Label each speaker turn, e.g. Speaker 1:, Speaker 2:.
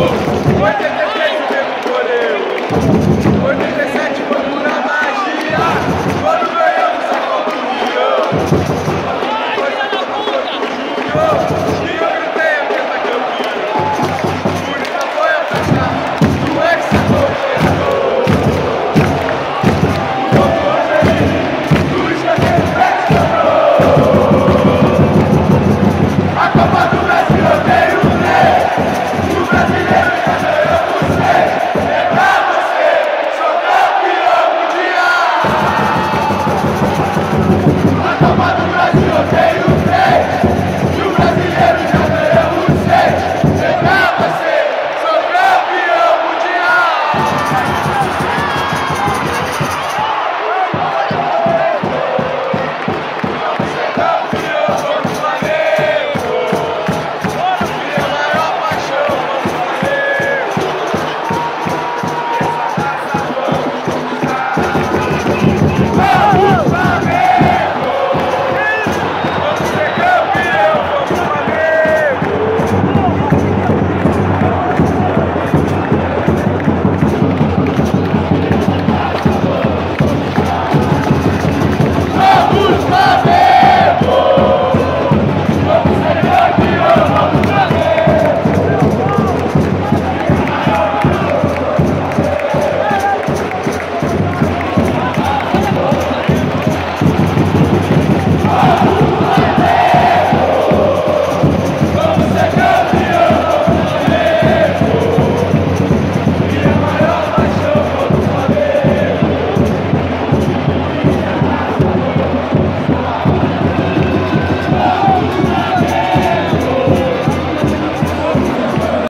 Speaker 1: Low.
Speaker 2: Thank you.